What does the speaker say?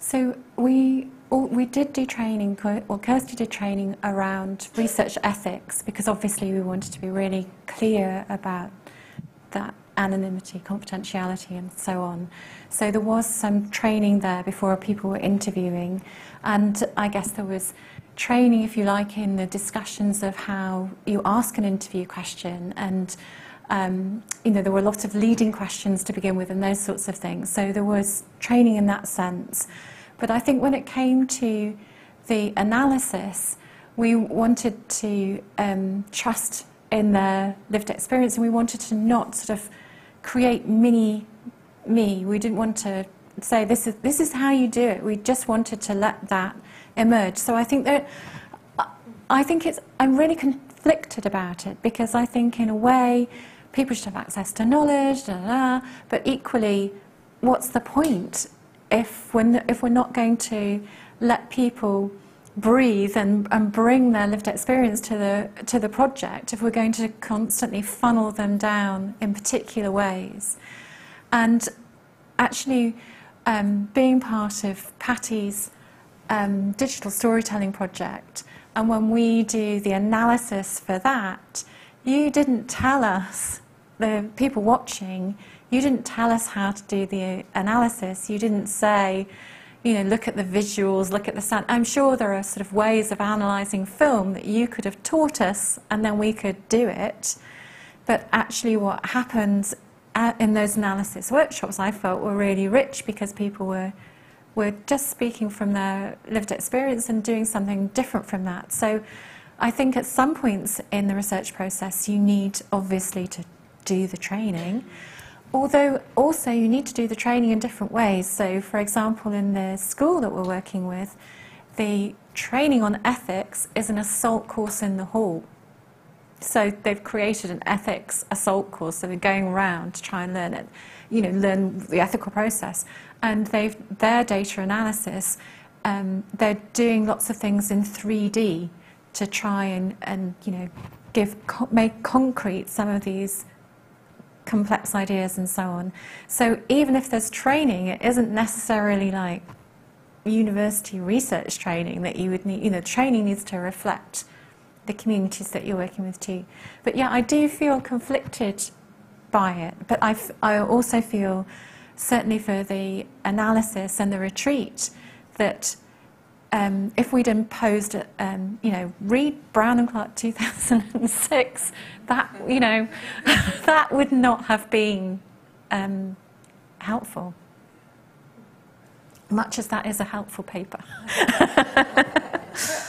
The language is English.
So we we did do training, well, Kirsty did training around research ethics because obviously we wanted to be really clear about that anonymity, confidentiality, and so on. So there was some training there before people were interviewing, and I guess there was training, if you like, in the discussions of how you ask an interview question and um, you know, there were a lot of leading questions to begin with and those sorts of things. So there was training in that sense. But I think when it came to the analysis, we wanted to um, trust in their lived experience and we wanted to not sort of create mini me. We didn't want to say this is, this is how you do it. We just wanted to let that emerge. So I think that I think it's I'm really conflicted about it because I think in a way people should have access to knowledge, da, da, da, but equally, what's the point if we're, if we're not going to let people breathe and, and bring their lived experience to the, to the project, if we're going to constantly funnel them down in particular ways. And actually, um, being part of Patty's um, digital storytelling project, and when we do the analysis for that, you didn't tell us, the people watching, you didn't tell us how to do the analysis. You didn't say, you know, look at the visuals, look at the sound. I'm sure there are sort of ways of analysing film that you could have taught us and then we could do it. But actually, what happens uh, in those analysis workshops, I felt were really rich because people were were just speaking from their lived experience and doing something different from that. So, I think at some points in the research process, you need obviously to do the training. Although also you need to do the training in different ways. So, for example, in the school that we're working with, the training on ethics is an assault course in the hall. So they've created an ethics assault course. So they're going around to try and learn it, you know, learn the ethical process. And they've their data analysis. Um, they're doing lots of things in 3D to try and, and you know give make concrete some of these complex ideas and so on. So even if there's training, it isn't necessarily like university research training that you would need. You know, training needs to reflect the communities that you're working with too. But yeah, I do feel conflicted by it. But I, I also feel, certainly for the analysis and the retreat, that um, if we'd imposed, um, you know, read Braun and Clarke 2006, that, you know, that would not have been um, helpful. Much as that is a helpful paper.